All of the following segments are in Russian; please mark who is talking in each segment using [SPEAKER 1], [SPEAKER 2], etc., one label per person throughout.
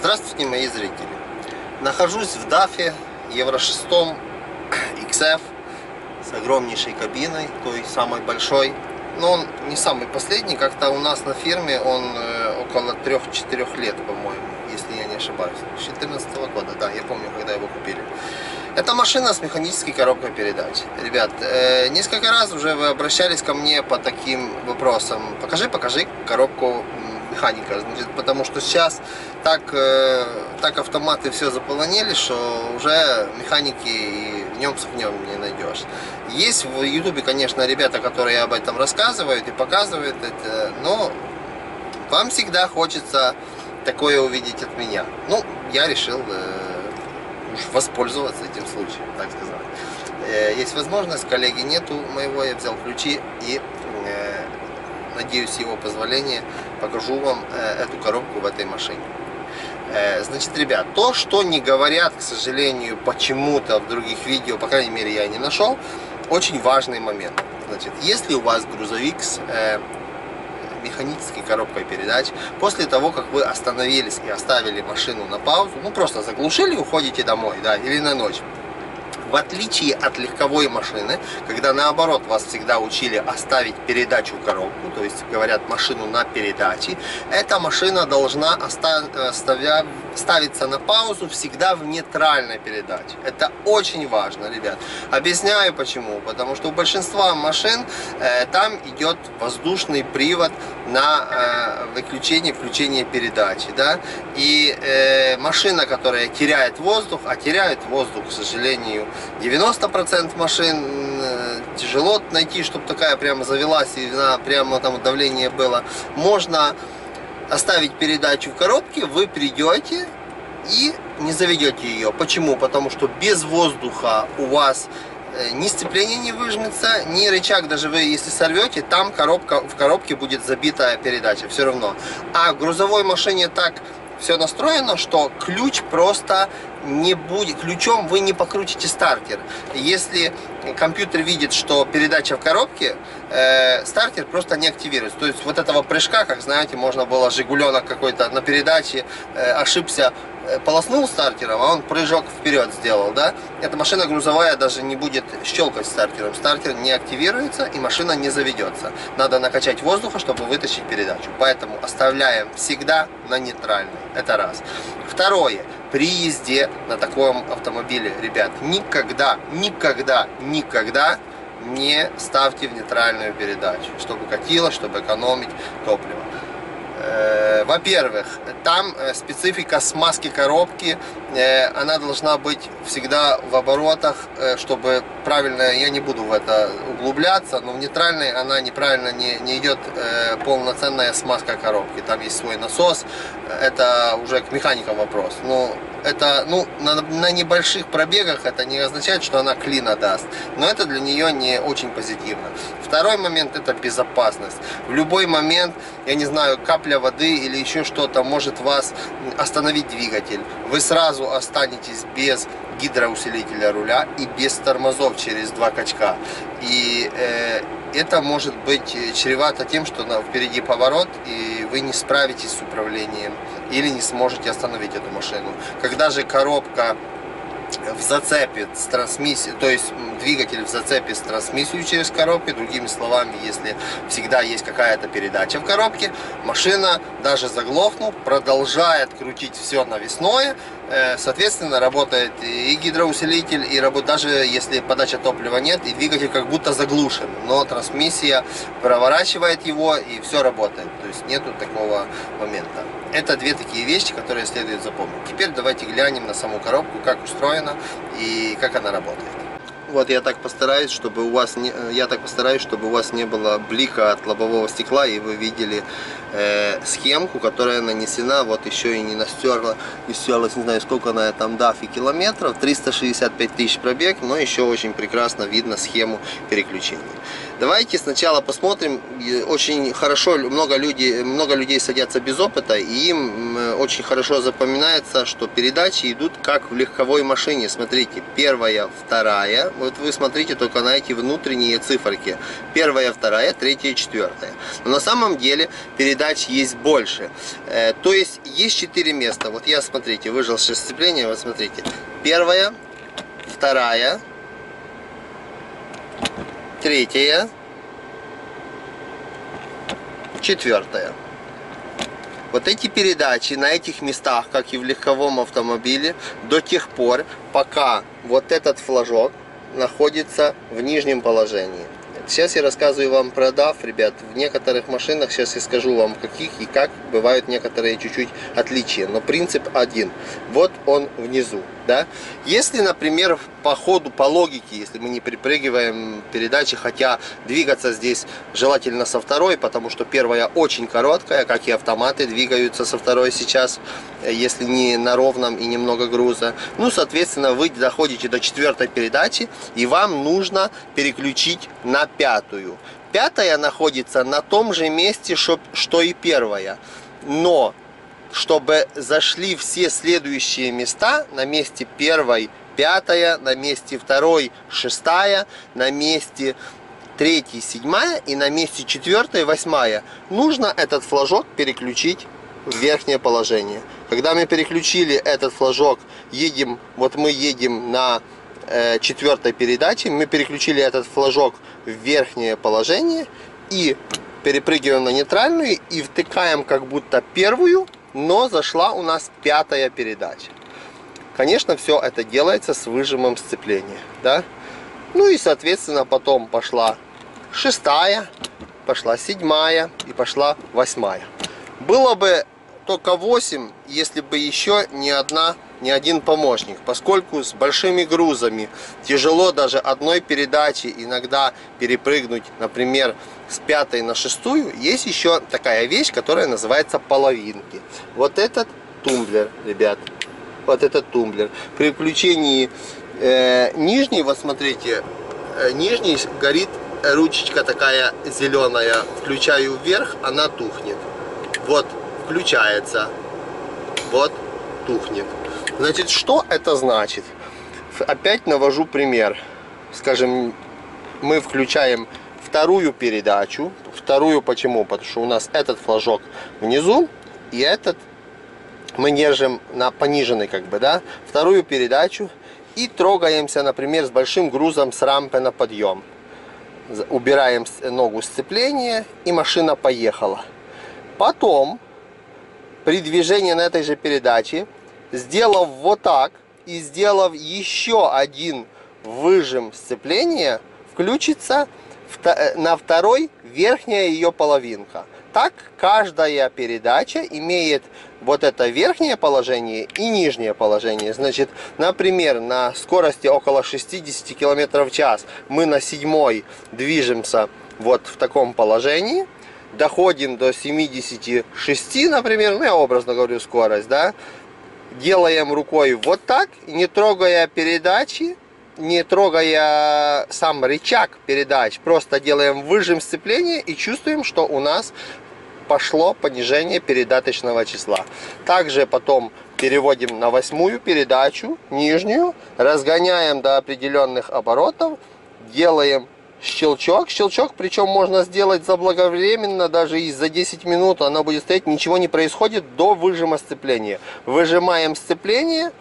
[SPEAKER 1] Здравствуйте, мои зрители. Нахожусь в ДАФе Евро 6 XF с огромнейшей кабиной, той самой большой. Но он не самый последний, как-то у нас на фирме он э, около 3-4 лет, по-моему, если я не ошибаюсь. С 2014 года, да, я помню, когда его купили. Это машина с механической коробкой передач. Ребят, э, несколько раз уже вы обращались ко мне по таким вопросам. Покажи, покажи коробку механика. Значит, потому что сейчас так, э, так автоматы все заполонили, что уже механики и днем с огнем не найдешь. Есть в ютубе, конечно, ребята, которые об этом рассказывают и показывают это, но вам всегда хочется такое увидеть от меня. Ну, я решил э, воспользоваться этим случаем, так сказать. Э, есть возможность, коллеги нету моего, я взял ключи и надеюсь, его позволения, покажу вам э, эту коробку в этой машине. Э, значит, ребят, то, что не говорят, к сожалению, почему-то в других видео, по крайней мере, я не нашел, очень важный момент. Значит, если у вас грузовик с э, механической коробкой передач, после того, как вы остановились и оставили машину на паузу, ну просто заглушили, уходите домой, да, или на ночь, в отличие от легковой машины, когда наоборот вас всегда учили оставить передачу коробку, то есть говорят машину на передаче, эта машина должна оставя, ставиться на паузу всегда в нейтральной передаче. Это очень важно, ребят. Объясняю почему. Потому что у большинства машин э, там идет воздушный привод на э, выключение, включение передачи. Да? И э, машина, которая теряет воздух, а теряет воздух, к сожалению, 90% машин э, тяжело найти, чтобы такая прямо завелась и на прямо там давление было. Можно оставить передачу в коробке, вы придете и не заведете ее. Почему? Потому что без воздуха у вас э, ни сцепление не выжмется, ни рычаг, даже вы если сорвете, там коробка, в коробке будет забитая передача, все равно. А в грузовой машине так все настроено, что ключ просто не будет, ключом вы не покрутите стартер. Если компьютер видит, что передача в коробке, э, стартер просто не активируется. То есть вот этого прыжка, как знаете, можно было Жигуленок какой-то на передаче, э, ошибся, Э, полоснул стартером, а он прыжок вперед сделал, да, эта машина грузовая даже не будет щелкать стартером. Стартер не активируется и машина не заведется. Надо накачать воздуха, чтобы вытащить передачу. Поэтому оставляем всегда на нейтральной. Это раз. Второе. При езде на таком автомобиле, ребят, никогда, никогда, никогда не ставьте в нейтральную передачу, чтобы катило, чтобы экономить топливо. Э, во-первых, там э, специфика смазки коробки, э, она должна быть всегда в оборотах, чтобы правильно, я не буду в это углубляться, но в нейтральной она неправильно не, не идет полноценная смазка коробки. Там есть свой насос, это уже к механикам вопрос. Но это, ну, на, на небольших пробегах это не означает, что она клина даст. Но это для нее не очень позитивно. Второй момент это безопасность. В любой момент, я не знаю, капля воды или еще что-то может вас остановить двигатель. Вы сразу останетесь без гидроусилителя руля и без тормозов через два качка. И э, это может быть чревато тем, что впереди поворот, и вы не справитесь с управлением или не сможете остановить эту машину. Когда же коробка в зацепе с трансмиссией, то есть двигатель в зацепе с трансмиссией через коробку, другими словами, если всегда есть какая-то передача в коробке, машина даже заглохнув, продолжает крутить все навесное, Э, соответственно, работает и гидроусилитель, и работает, даже если подача топлива нет, и двигатель как будто заглушен, но трансмиссия проворачивает его, и все работает. То есть нету такого момента. Это две такие вещи, которые следует запомнить. Теперь давайте глянем на саму коробку, как устроена и как она работает. Вот я так постараюсь, чтобы у вас не, я так постараюсь, чтобы у вас не было блика от лобового стекла и вы видели э, схемку, которая нанесена, вот еще и не настерла, не стерлась, не знаю сколько на этом дафе километров, 365 тысяч пробег, но еще очень прекрасно видно схему переключения. Давайте сначала посмотрим. Очень хорошо, много людей, много людей садятся без опыта, и им очень хорошо запоминается, что передачи идут как в легковой машине. Смотрите, первая, вторая. Вот вы смотрите только на эти внутренние циферки. Первая, вторая, третья, четвертая. Но на самом деле передач есть больше. Э, то есть есть четыре места. Вот я, смотрите, выжил сейчас сцепление. Вот смотрите. Первая, вторая, третья, четвертая. Вот эти передачи на этих местах, как и в легковом автомобиле, до тех пор, пока вот этот флажок находится в нижнем положении. Сейчас я рассказываю вам про DAF, ребят. В некоторых машинах, сейчас я скажу вам, каких и как, бывают некоторые чуть-чуть отличия. Но принцип один. Вот он внизу. Да? Если, например, по ходу, по логике, если мы не припрыгиваем передачи, хотя двигаться здесь желательно со второй, потому что первая очень короткая, как и автоматы двигаются со второй сейчас, если не на ровном и немного груза. Ну, соответственно, вы доходите до четвертой передачи, и вам нужно переключить на пятую. Пятая находится на том же месте, что и первая. Но чтобы зашли все следующие места на месте первой пятая, на месте второй шестая, на месте третьей седьмая и на месте четвертой восьмая. Нужно этот флажок переключить в верхнее положение. Когда мы переключили этот флажок, едем, вот мы едем на э, четвертой передаче, мы переключили этот флажок в верхнее положение и перепрыгиваем на нейтральную и втыкаем как будто первую но зашла у нас пятая передача. Конечно, все это делается с выжимом сцепления, да? Ну и, соответственно, потом пошла шестая, пошла седьмая и пошла восьмая. Было бы только 8, если бы еще не одна, не один помощник, поскольку с большими грузами тяжело даже одной передачи иногда перепрыгнуть, например, с пятой на шестую, есть еще такая вещь, которая называется половинки. Вот этот тумблер, ребят, вот этот тумблер. При включении э, нижней, вот смотрите, э, нижний горит ручечка такая зеленая, включаю вверх, она тухнет. Вот, включается, вот, тухнет. Значит, что это значит? Опять навожу пример. Скажем, мы включаем вторую передачу. Вторую почему? Потому что у нас этот флажок внизу и этот мы держим на пониженный как бы, да, вторую передачу и трогаемся, например, с большим грузом с рампы на подъем. Убираем ногу сцепления и машина поехала. Потом, при движении на этой же передаче, сделав вот так и сделав еще один выжим сцепления, включится Э, на второй верхняя ее половинка. Так каждая передача имеет вот это верхнее положение и нижнее положение. Значит, например, на скорости около 60 км в час мы на седьмой движемся вот в таком положении. Доходим до 76, например, ну я образно говорю скорость, да. Делаем рукой вот так, не трогая передачи, не трогая сам рычаг передач, просто делаем выжим сцепления и чувствуем, что у нас пошло понижение передаточного числа. Также потом переводим на восьмую передачу, нижнюю, разгоняем до определенных оборотов, делаем щелчок. Щелчок, причем можно сделать заблаговременно, даже и за 10 минут оно будет стоять, ничего не происходит до выжима сцепления. Выжимаем сцепление,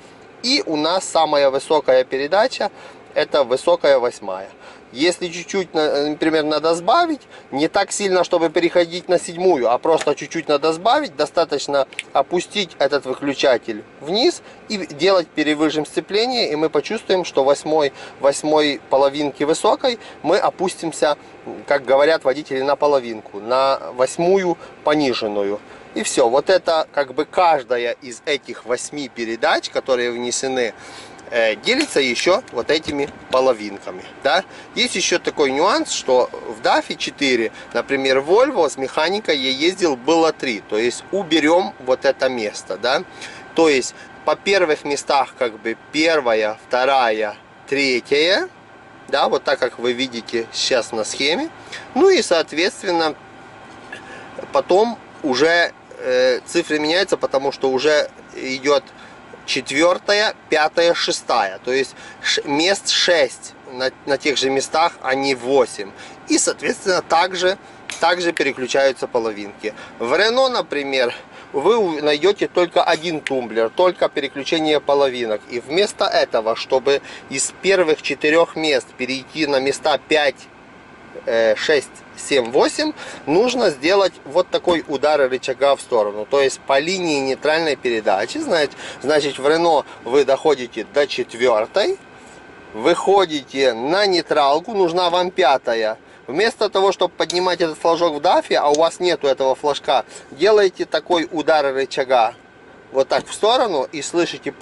[SPEAKER 1] и у нас самая высокая передача, это высокая восьмая. Если чуть-чуть, например, надо сбавить, не так сильно, чтобы переходить на седьмую, а просто чуть-чуть надо сбавить, достаточно опустить этот выключатель вниз и делать перевыжим сцепления, и мы почувствуем, что восьмой, восьмой половинки высокой мы опустимся, как говорят водители, на половинку, на восьмую пониженную. И все. Вот это как бы каждая из этих восьми передач, которые внесены, э, делится еще вот этими половинками. Да? Есть еще такой нюанс, что в DAFI 4, например, Volvo с механикой я ездил было 3. То есть уберем вот это место. Да? То есть по первых местах как бы первая, вторая, третья да, вот так как вы видите сейчас на схеме. Ну и соответственно потом уже э, цифры меняются, потому что уже идет четвертая, пятая, шестая. То есть мест 6 на, на тех же местах, а не 8. И, соответственно, также, также переключаются половинки. В Рено, например, вы найдете только один тумблер, только переключение половинок. И вместо этого, чтобы из первых четырех мест перейти на места 5, 6, 7, 8, нужно сделать вот такой удар рычага в сторону. То есть по линии нейтральной передачи, значит, значит в Рено вы доходите до четвертой, выходите на нейтралку, нужна вам пятая. Вместо того, чтобы поднимать этот флажок в дафе, а у вас нету этого флажка, делаете такой удар рычага вот так в сторону и слышите,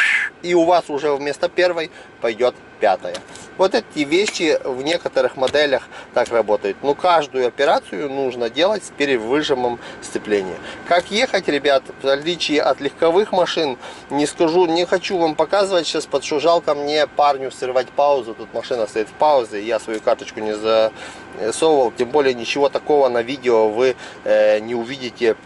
[SPEAKER 1] и у вас уже вместо первой пойдет пятая. Вот эти вещи в некоторых моделях так работают. Но каждую операцию нужно делать с перевыжимом сцепления. Как ехать, ребят, в отличие от легковых машин, не скажу, не хочу вам показывать сейчас, потому что жалко мне парню срывать паузу. Тут машина стоит в паузе, я свою карточку не засовывал. Тем более ничего такого на видео вы э, не увидите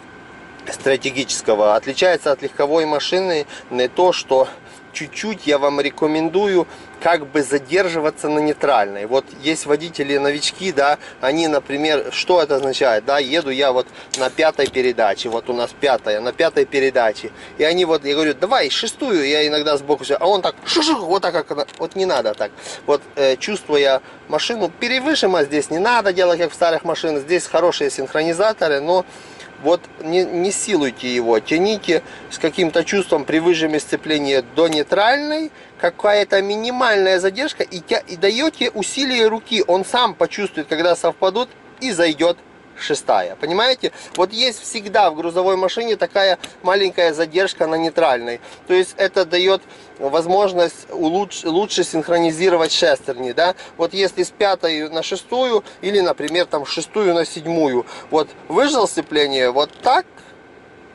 [SPEAKER 1] стратегического. Отличается от легковой машины не то, что чуть-чуть я вам рекомендую как бы задерживаться на нейтральной. Вот есть водители новички, да, они, например, что это означает, да, еду я вот на пятой передаче, вот у нас пятая, на пятой передаче, и они вот, я говорю, давай шестую, я иногда сбоку, а он так, шушух, вот так, как, вот не надо так, вот э, чувствуя машину, перевышима здесь не надо делать, как в старых машинах, здесь хорошие синхронизаторы, но вот не, не силуйте его, тяните с каким-то чувством при выжиме сцепления до нейтральной, какая-то минимальная задержка и, и даете усилие руки, он сам почувствует, когда совпадут и зайдет шестая. Понимаете? Вот есть всегда в грузовой машине такая маленькая задержка на нейтральной. То есть это дает возможность улуч, лучше синхронизировать шестерни. Да? Вот если с пятой на шестую или, например, там шестую на седьмую. Вот выжил сцепление вот так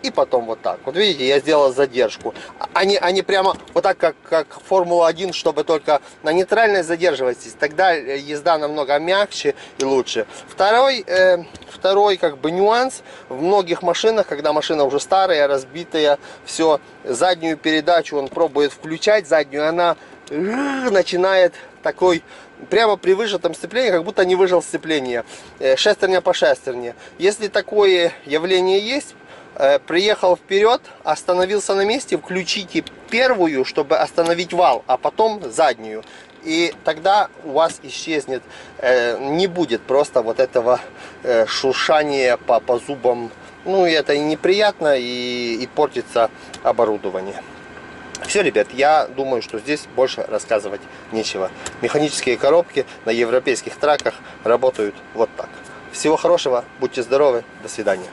[SPEAKER 1] и потом вот так. Вот видите, я сделал задержку. Они, они прямо вот так, как, как Формула-1, чтобы только на нейтральной задерживайтесь. Тогда езда намного мягче и лучше. Второй, э, второй как бы нюанс. В многих машинах, когда машина уже старая, разбитая, все, заднюю передачу он пробует включать, заднюю, она начинает такой прямо при выжатом сцеплении, как будто не выжил сцепление. Э, шестерня по шестерне. Если такое явление есть, Э, приехал вперед, остановился на месте, включите первую, чтобы остановить вал, а потом заднюю. И тогда у вас исчезнет, э, не будет просто вот этого э, шуршания по, по зубам. Ну, и это и неприятно, и, и портится оборудование. Все, ребят, я думаю, что здесь больше рассказывать нечего. Механические коробки на европейских траках работают вот так. Всего хорошего, будьте здоровы, до свидания.